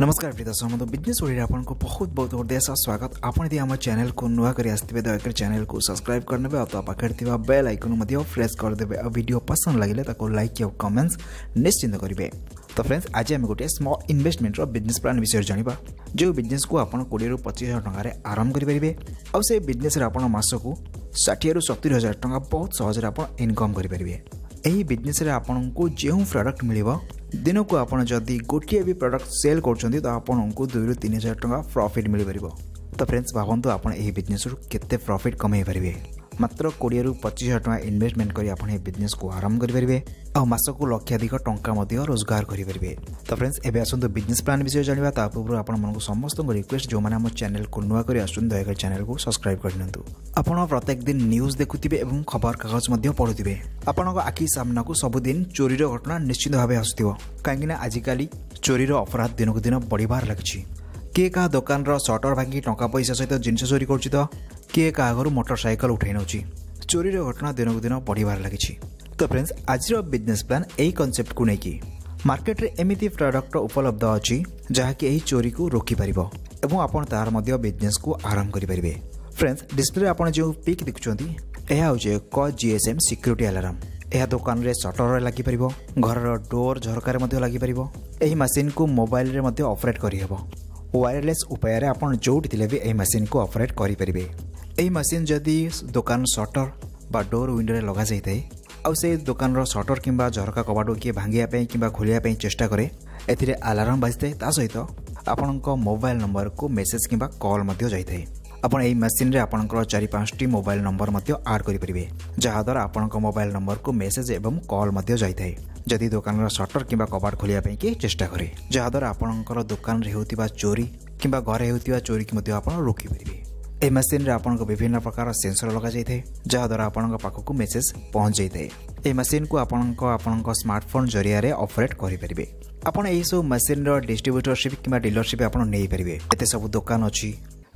नमस्कार प्रिय दर्शक बंधु बिजनेस ओरियर आपण को बहुत बहुत हृदय से स्वागत आपण यदि आम चैनल को नुआ कर आसते दयाकर चैनल को सब्सक्राइब करने आ तो पाखे बेल आइकन प्रेस करदे आ भिड पसंद लगे लाइक और कमेंट्स निश्चिंत करेंगे तो फ्रेंड्स आज आम गोटे स्मल इनभेस्टमेंटर बिजनेस प्लान विषय जाना जो बिजनेस को आप कोड़े पचिश हजार टकर आरंभ करेंगे आउ से बिजनेस आप मसक षाठी रु सतुरी हजार टाँग बहुत सहजे आप इनकम करेंगे ଏହି ବିଜନେସରେ ଆପଣଙ୍କୁ ଯେଉଁ ପ୍ରଡ଼କ୍ଟ ମିଳିବ ଦିନକୁ ଆପଣ ଯଦି ଗୋଟିଏ ବି ପ୍ରଡ଼କ୍ଟ ସେଲ୍ କରୁଛନ୍ତି ତ ଆପଣଙ୍କୁ ଦୁଇରୁ ତିନି ହଜାର ଟଙ୍କା ପ୍ରଫିଟ୍ ମିଳିପାରିବ ତ ଫ୍ରେଣ୍ଡସ୍ ଭାବନ୍ତୁ ଆପଣ ଏହି ବିଜନେସ୍ରୁ କେତେ ପ୍ରଫିଟ୍ କମାଇ ପାରିବେ मात्र कि 25 हजार टाइभेसमेन्ट गरि आउँदै बिजनेस आरम्भ गरिपे मासुको लक्षाधिक टाजगार गरिपारेन्ड बिजनेस प्लान् विषय जाने चैनल को सब्सक्राइब प्रत्येक दिन न्युज देख्थ्यो खबर कागज पढुथे आपि सामना सबुदिन चोरी र घटना निश्चित भाइ आसुथ्यो काहीँक आजिक चोरी अपराध दिनको दिन बढीबार लाग दोकान सटर भांगी टा पैसा सहित जिस चोरी गर्छ କିଏ କାହା ଘରୁ ମୋଟରସାଇକେଲ ଉଠାଇ ନେଉଛି ଚୋରିର ଘଟଣା ଦିନକୁ ଦିନ ବଢ଼ିବାରେ ଲାଗିଛି ତ ଫ୍ରେଣ୍ଡସ୍ ଆଜିର ବିଜନେସ୍ ପ୍ଲାନ୍ ଏହି କନସେପ୍ଟକୁ ନେଇକି ମାର୍କେଟରେ ଏମିତି ପ୍ରଡକ୍ଟ ଉପଲବ୍ଧ ଅଛି ଯାହାକି ଏହି ଚୋରିକୁ ରୋକିପାରିବ ଏବଂ ଆପଣ ତାହାର ମଧ୍ୟ ବିଜନେସ୍କୁ ଆରମ୍ଭ କରିପାରିବେ ଫ୍ରେଣ୍ଡସ୍ ଡିସ୍ପ୍ଲେରେ ଆପଣ ଯେଉଁ ପିକ୍ ଦେଖୁଛନ୍ତି ଏହା ହେଉଛି ଏକ ଜିଏସ୍ଏମ୍ ସିକ୍ୟୁରିଟି ଆଲାର୍ମ ଏହା ଦୋକାନରେ ସଟରରେ ଲାଗିପାରିବ ଘରର ଡୋର୍ ଝରକାରେ ମଧ୍ୟ ଲାଗିପାରିବ ଏହି ମେସିନ୍କୁ ମୋବାଇଲରେ ମଧ୍ୟ ଅପରେଟ୍ କରିହେବ ୱାୟାରଲେସ୍ ଉପାୟରେ ଆପଣ ଯେଉଁଠି ଥିଲେ ବି ଏହି ମେସିନ୍କୁ ଅପରେଟ୍ କରିପାରିବେ ଏହି ମେସିନ୍ ଯଦି ଦୋକାନ ସଟର୍ ବା ଡୋର୍ ୱିଣ୍ଡୋରେ ଲଗାଯାଇଥାଏ ଆଉ ସେ ଦୋକାନର ସଟର୍ କିମ୍ବା ଝରକା କବାଟକୁ କିଏ ଭାଙ୍ଗିବା ପାଇଁ କିମ୍ବା ଖୋଲିବା ପାଇଁ ଚେଷ୍ଟା କରେ ଏଥିରେ ଆଲାର୍ମ ବାଜିଥାଏ ତା ସହିତ ଆପଣଙ୍କ ମୋବାଇଲ୍ ନମ୍ବରକୁ ମେସେଜ୍ କିମ୍ବା କଲ୍ ମଧ୍ୟ ଯାଇଥାଏ ଆପଣ ଏହି ମେସିନ୍ରେ ଆପଣଙ୍କର ଚାରି ପାଞ୍ଚଟି ମୋବାଇଲ୍ ନମ୍ବର ମଧ୍ୟ ଆଡ଼୍ କରିପାରିବେ ଯାହାଦ୍ୱାରା ଆପଣଙ୍କ ମୋବାଇଲ୍ ନମ୍ବରକୁ ମେସେଜ୍ ଏବଂ କଲ୍ ମଧ୍ୟ ଯାଇଥାଏ ଯଦି ଦୋକାନର ସଟର୍ କିମ୍ବା କବାଟ ଖୋଲିବା ପାଇଁ କିଏ ଚେଷ୍ଟା କରେ ଯାହାଦ୍ୱାରା ଆପଣଙ୍କର ଦୋକାନରେ ହେଉଥିବା ଚୋରି କିମ୍ବା ଘରେ ହେଉଥିବା ଚୋରିକୁ ମଧ୍ୟ ଆପଣ ରୋକିପାରିବେ ଏହି ମେସିନ୍ରେ ଆପଣଙ୍କ ବିଭିନ୍ନ ପ୍ରକାର ସେନ୍ସର ଲଗାଯାଇଥାଏ ଯାହାଦ୍ୱାରା ଆପଣଙ୍କ ପାଖକୁ ମେସେଜ୍ ପହଞ୍ଚାଇଥାଏ ଏହି ମେସିନ୍କୁ ଆପଣଙ୍କ ଆପଣଙ୍କ ସ୍ମାର୍ଟଫୋନ୍ ଜରିଆରେ ଅପରେଟ୍ କରିପାରିବେ ଆପଣ ଏହିସବୁ ମେସିନ୍ର ଡିଷ୍ଟ୍ରିବ୍ୟୁଟରସିପ୍ କିମ୍ବା ଡିଲରସିପ୍ ଆପଣ ନେଇପାରିବେ ଏତେ ସବୁ ଦୋକାନ ଅଛି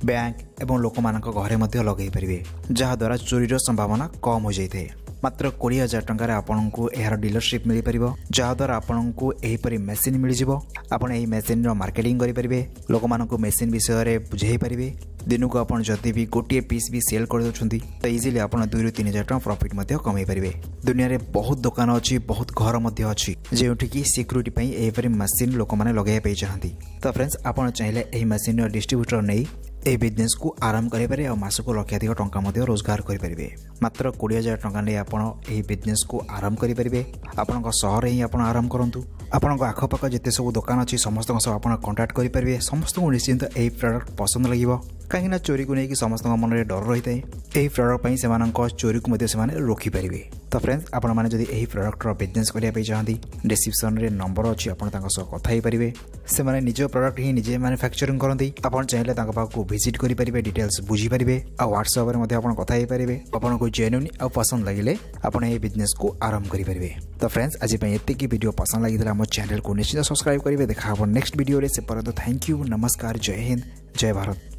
ବ୍ୟାଙ୍କ ଏବଂ ଲୋକମାନଙ୍କ ଘରେ ମଧ୍ୟ ଲଗାଇ ପାରିବେ ଯାହାଦ୍ୱାରା ଚୋରିର ସମ୍ଭାବନା କମ୍ ହୋଇଯାଇଥାଏ ମାତ୍ର କୋଡ଼ିଏ ହଜାର ଟଙ୍କାରେ ଆପଣଙ୍କୁ ଏହାର ଡିଲରସିପ୍ ମିଳିପାରିବ ଯାହାଦ୍ୱାରା ଆପଣଙ୍କୁ ଏହିପରି ମେସିନ୍ ମିଳିଯିବ ଆପଣ ଏହି ମେସିନ୍ର ମାର୍କେଟିଂ କରିପାରିବେ ଲୋକମାନଙ୍କୁ ମେସିନ୍ ବିଷୟରେ ବୁଝାଇ ପାରିବେ ଦିନକୁ ଆପଣ ଯଦି ବି ଗୋଟିଏ ପିସ୍ ବି ସେଲ୍ କରିଦେଉଛନ୍ତି ତ ଇଜିଲି ଆପଣ ଦୁଇରୁ ତିନି ହଜାର ଟଙ୍କା ପ୍ରଫିଟ୍ ମଧ୍ୟ କମାଇ ପାରିବେ ଦୁନିଆରେ ବହୁତ ଦୋକାନ ଅଛି ବହୁତ ଘର ମଧ୍ୟ ଅଛି ଯେଉଁଠିକି ସିକ୍ୟୁରିଟି ପାଇଁ ଏହିପରି ମେସିନ୍ ଲୋକମାନେ ଲଗାଇବା ପାଇଁ ଚାହାନ୍ତି ତ ଫ୍ରେଣ୍ଡସ୍ ଆପଣ ଚାହିଁଲେ ଏହି ମେସିନ୍ର ଡିଷ୍ଟ୍ରିବ୍ୟୁଟର ନେଇ ଏହି ବିଜନେସ୍କୁ ଆରମ୍ଭ କରିପାରିବେ ଆଉ ମାସକୁ ଲକ୍ଷାଧିକ ଟଙ୍କା ମଧ୍ୟ ରୋଜଗାର କରିପାରିବେ ମାତ୍ର କୋଡ଼ିଏ ହଜାର ଟଙ୍କା ନେଇ ଆପଣ ଏହି ବିଜନେସ୍କୁ ଆରମ୍ଭ କରିପାରିବେ ଆପଣଙ୍କ ସହରରେ ହିଁ ଆପଣ ଆରମ୍ଭ କରନ୍ତୁ ଆପଣଙ୍କ ଆଖପାଖ ଯେତେ ସବୁ ଦୋକାନ ଅଛି ସମସ୍ତଙ୍କ ସହ ଆପଣ କଣ୍ଟାକ୍ଟ କରିପାରିବେ ସମସ୍ତଙ୍କୁ ନିଶ୍ଚିନ୍ତ ଏହି ପ୍ରଡ଼କ୍ଟ ପସନ୍ଦ ଲାଗିବ କାହିଁକିନା ଚୋରିକୁ ନେଇକି ସମସ୍ତଙ୍କ ମନରେ ଡର ରହିଥାଏ ଏହି ପ୍ରଡ଼କ୍ଟ ପାଇଁ ସେମାନଙ୍କ ଚୋରିକୁ ମଧ୍ୟ ସେମାନେ ରୋକିପାରିବେ ତ ଫ୍ରେଣ୍ଡସ୍ ଆପଣମାନେ ଯଦି ଏହି ପ୍ରଡ଼କ୍ଟର ବିଜନେସ୍ କରିବା ପାଇଁ ଚାହାନ୍ତି ଡିସ୍କ୍ରିପ୍ସନ୍ରେ ନମ୍ବର ଅଛି ଆପଣ ତାଙ୍କ ସହ କଥା ହୋଇପାରିବେ ସେମାନେ ନିଜ ପ୍ରଡ଼କ୍ଟ ହିଁ ନିଜେ ମ୍ୟାନୁଫ୍ୟାକ୍ଚରିଂ କରନ୍ତି ଆପଣ ଚାହିଁଲେ ତାଙ୍କ ପାଖକୁ ଭିଜିଟ୍ କରିପାରିବେ ଡିଟେଲ୍ସ ବୁଝିପାରିବେ ଆଉ ହ୍ୱାଟ୍ସଆପ୍ରେ ମଧ୍ୟ ଆପଣ କଥା ହୋଇପାରିବେ ଆପଣଙ୍କୁ ଜେନ୍ୟୁନ୍ ଆଉ ପସନ୍ଦ ଲାଗିଲେ ଆପଣ ଏହି ବିଜନେସ୍କୁ ଆରମ୍ଭ କରିପାରିବେ ତ ଫ୍ରେଣ୍ଡସ୍ ଆଜି ପାଇଁ ଏତିକି ଭିଡ଼ିଓ ପସନ୍ଦ ଲାଗିଥିଲା ଆମ ଚ୍ୟାନେଲ୍କୁ ନିଶ୍ଚିତ ସବସ୍କ୍ରାଇବ୍ କରିବେ ଦେଖା ହେବ ନେକ୍ସଟ ଭିଡ଼ିଓରେ ସେ ପର୍ଯ୍ୟନ୍ତ ଥ୍ୟାଙ୍କ ୟୁ ନମସ୍କାର ଜୟ ହିନ୍ଦ ଜୟ ଭାରତ